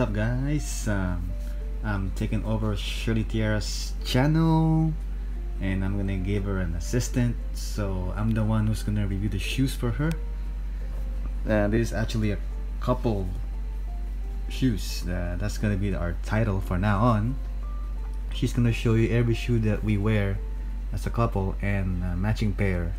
Up guys? Um, I'm taking over Shirley Tierra's channel and I'm gonna give her an assistant. So I'm the one who's gonna review the shoes for her. Uh, this is actually a couple shoes uh, that's gonna be our title for now on. She's gonna show you every shoe that we wear as a couple and a matching pair.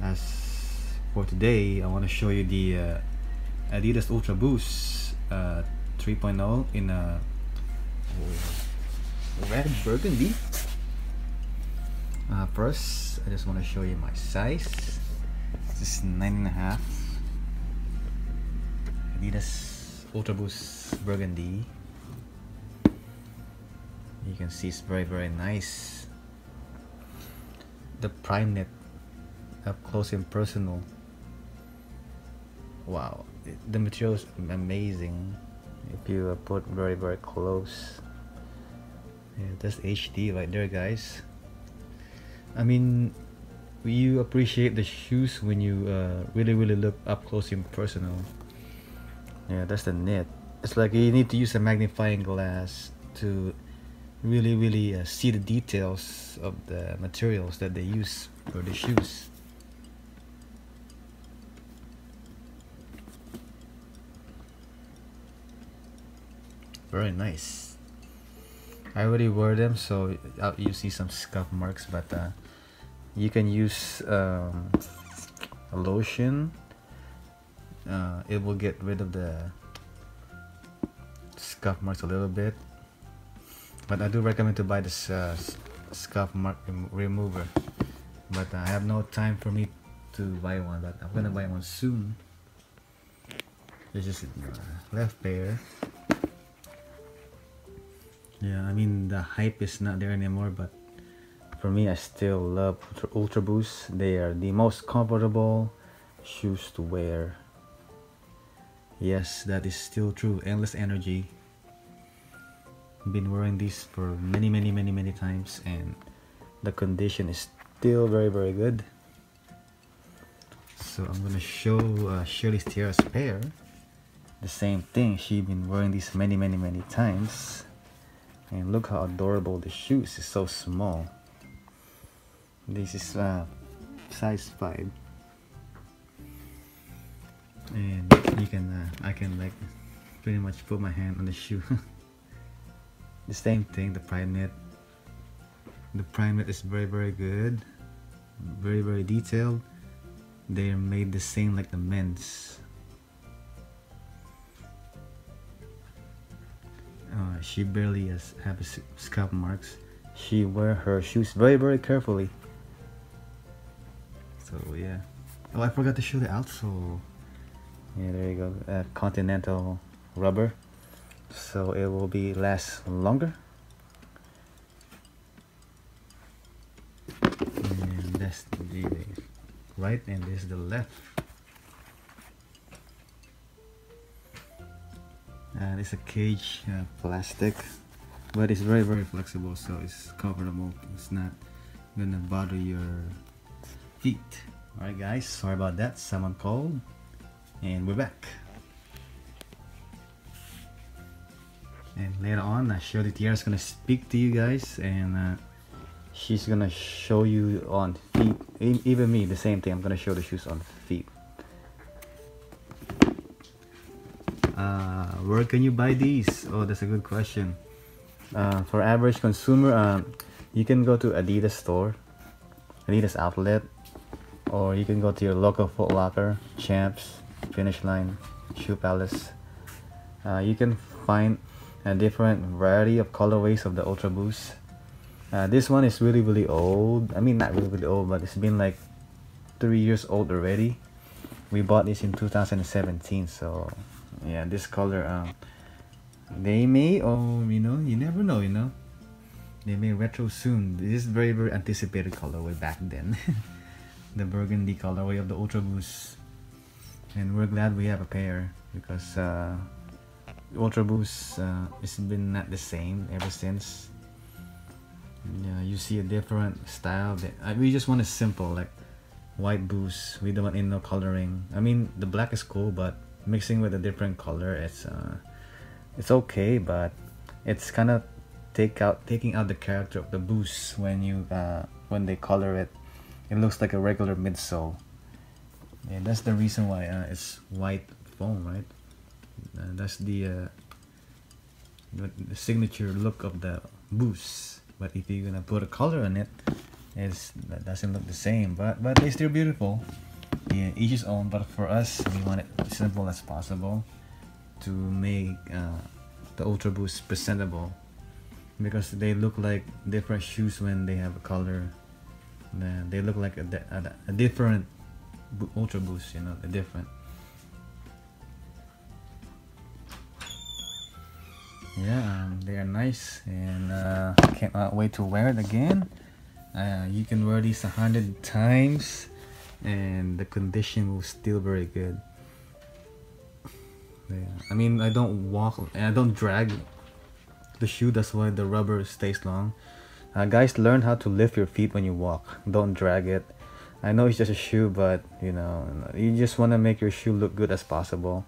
As for today I want to show you the uh, Adidas Ultra Boost uh, 3.0 in a red burgundy. Uh, first I just want to show you my size. This is nine and a half Adidas Ultra Boost burgundy. You can see it's very very nice. The prime knit up close and personal. Wow the material is amazing if you put very very close yeah, that's HD right there guys. I mean you appreciate the shoes when you uh, really really look up close and personal. Yeah that's the knit it's like you need to use a magnifying glass to really really uh, see the details of the materials that they use for the shoes very nice. I already wore them so uh, you see some scuff marks but uh, you can use um, a lotion. Uh, it will get rid of the scuff marks a little bit. But I do recommend to buy this uh, scuff mark remover. But I have no time for me to buy one but I'm gonna buy one soon. This is uh, left pair yeah I mean the hype is not there anymore but for me I still love Ultra, Boost. They are the most comfortable shoes to wear. Yes that is still true. Endless energy. Been wearing these for many many many many times and the condition is still very very good. So I'm gonna show uh, Shirley Tierra's pair. The same thing. She been wearing these many many many times and look how adorable the shoes is so small. This is uh, size 5 and you can uh, I can like pretty much put my hand on the shoe. The same thing the prime knit. The prime knit is very very good. Very very detailed. They're made the same like the men's she barely has have scalp marks. She wear her shoes very very carefully. So yeah. Oh I forgot to show the outsole. Yeah there you go. Uh, continental rubber. So it will be last longer. And that's the right and this is the left and it's a cage uh, plastic but it's very very flexible so it's comfortable. It's not gonna bother your feet. Alright guys sorry about that. Someone called and we're back. And later on uh, Shirley Tierra is gonna speak to you guys and uh, she's gonna show you on feet. Even me the same thing. I'm gonna show the shoes on feet where can you buy these? Oh that's a good question. Uh, for average consumer uh, you can go to Adidas store Adidas outlet or you can go to your local Foot Locker Champs Finish Line Shoe Palace. Uh, you can find a different variety of colorways of the Ultra Boost. Uh, this one is really really old. I mean not really really old but it's been like three years old already. We bought this in 2017 so yeah this color um they may or you know you never know you know. They may retro soon. This is very very anticipated colorway back then. The burgundy colorway of the ultra boost. And we're glad we have a pair because uh ultra boost uh it's been not the same ever since. Yeah you see a different style that uh, we just want a simple like white boost. We don't want any no coloring. I mean the black is cool but mixing with a different color it's uh it's okay, but it's kind of take out taking out the character of the boost when you uh, when they color it. It looks like a regular midsole. That's the reason why uh, it's white foam, right? Uh, that's the, uh, the signature look of the boost. But if you're gonna put a color on it, it's that doesn't look the same. But but they're still beautiful. Yeah, each his own. But for us, we want it simple as possible to make uh, the Ultra Boost presentable because they look like different shoes when they have a color. They look like a, a, a different Ultra Boost, you know, a different. Yeah, um, they are nice and uh, can't wait to wear it again. Uh, you can wear these a hundred times and the condition was still very good. Yeah, I mean I don't walk and I don't drag the shoe that's why the rubber stays long. Uh, guys learn how to lift your feet when you walk. Don't drag it. I know it's just a shoe but you know you just want to make your shoe look good as possible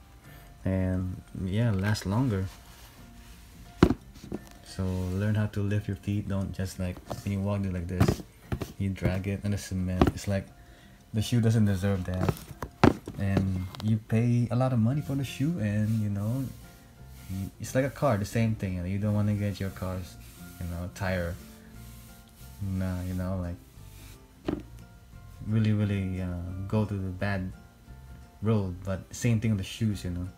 and yeah last longer. So learn how to lift your feet. Don't just like when you walk do like this. You drag it on the cement. It's like the shoe doesn't deserve that. And you pay a lot of money for the shoe, and you know, it's like a car. The same thing. You, don't want to get your car's, you know, tire. Nah, you know, like really, really uh, go to the bad road. But same thing with the shoes, you know.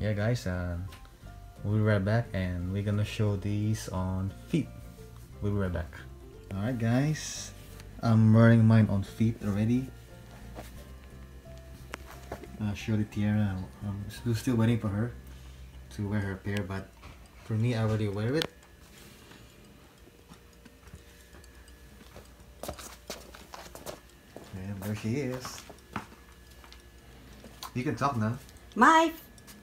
yeah guys uh, we'll be right back and we're gonna show these on feet we'll be right back alright guys I'm wearing mine on feet already uh, Shirley Tierra I'm still waiting for her to wear her pair but for me I already wear it and there she is you can talk now my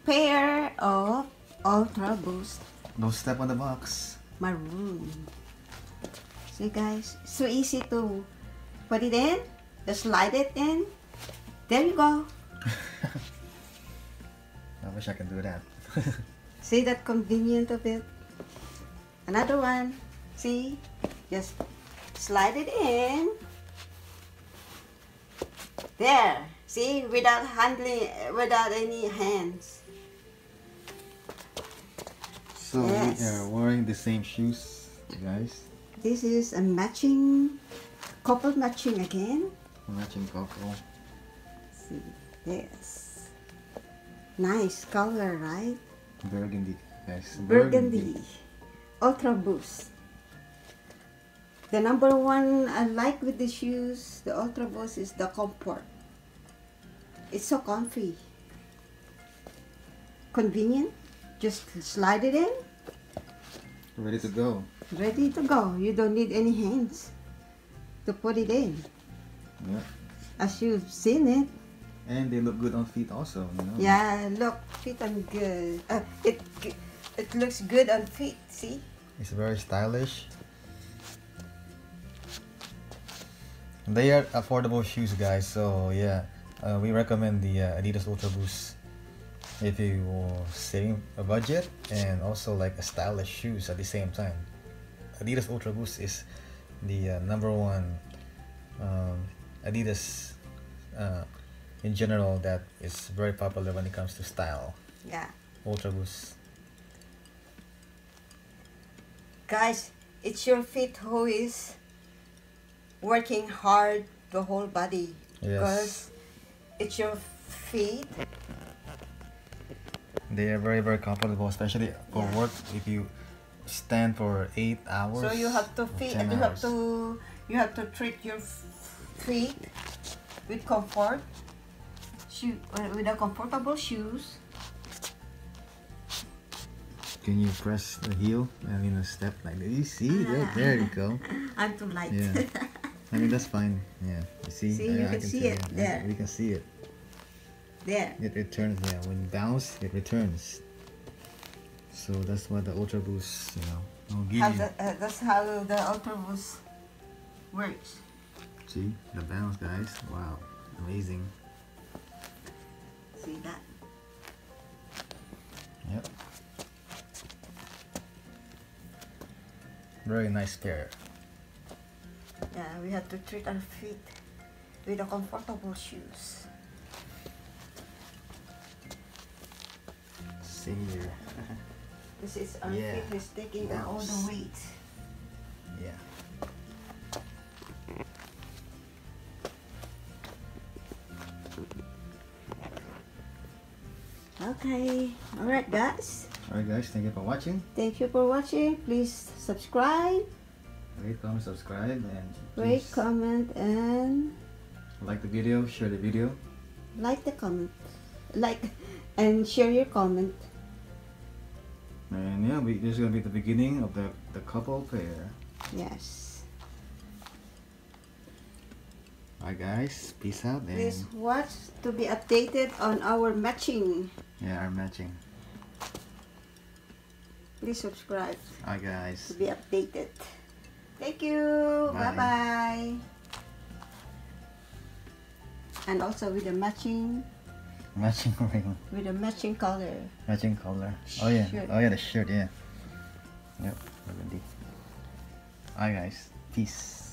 pair of Ultra Boost. Don't step on the box. Maroon. See guys, so easy to put it in, just slide it in. There you go. I wish I could do that. See that convenient of it? Another one. See? Just slide it in. There. See? Without handling, without any hands. So yes. we are wearing the same shoes, guys. This is a matching, couple matching again. Matching couple. See, yes. Nice color, right? Burgundy, guys. Burgundy. Burgundy. Ultra Boost. The number one I like with the shoes, the Ultra Boost, is the comfort. It's so comfy. Convenient. Just slide it in Ready to go. Ready to go. You don't need any hands to put it in. Yeah. As you've seen it. And they look good on feet also, you know? Yeah, look, feet on good. Uh, it it looks good on feet, see? It's very stylish. They are affordable shoes, guys. So yeah, uh, we recommend the uh, Adidas Ultra Boost if you saving a budget and also like a stylish shoes at the same time. Adidas ultra boost is the uh, number one um, adidas uh, in general that is very popular when it comes to style. Yeah. Ultra boost. Guys it's your feet who is working hard the whole body. Yes. because it's your feet they are very very comfortable, especially for yeah. work. If you stand for eight hours. So you have to feet. You have to you have to treat your feet with comfort. Shoe uh, with a comfortable shoes. Can you press the heel? I mean, a step like this. You see, there, there you go. I'm too light. Yeah. I mean, that's fine. Yeah. You see? See, you I, can, I can see it. There. We can see it. There. It returns, yeah. When you bounce, it returns. So that's what the Ultra Boost, you know, will give how you. The, uh, that's how the Ultra Boost works. See, the bounce, guys. Wow, amazing. See that? Yep. Very nice pair. Yeah, we have to treat our feet with a comfortable shoes. See here. This is our Yeah. is taking all the weight. yeah. Okay, alright guys. Alright guys, thank you for watching. Thank you for watching. Please subscribe, Rate, comment, subscribe, and rate, please comment, and like the video, share the video. like the comment. Like and share your comment. Yeah, we, this is gonna be the beginning of the, the couple pair. Yes. Alright guys, peace out and Please watch to be updated on our matching. yeah, our matching. Please subscribe Alright to guys. be updated. Thank you. Bye. Bye bye. And also with the matching Matching ring. with a matching color. Matching color. Oh yeah. Shirt. Oh yeah, the shirt, yeah. Yep. Alright guys. Peace.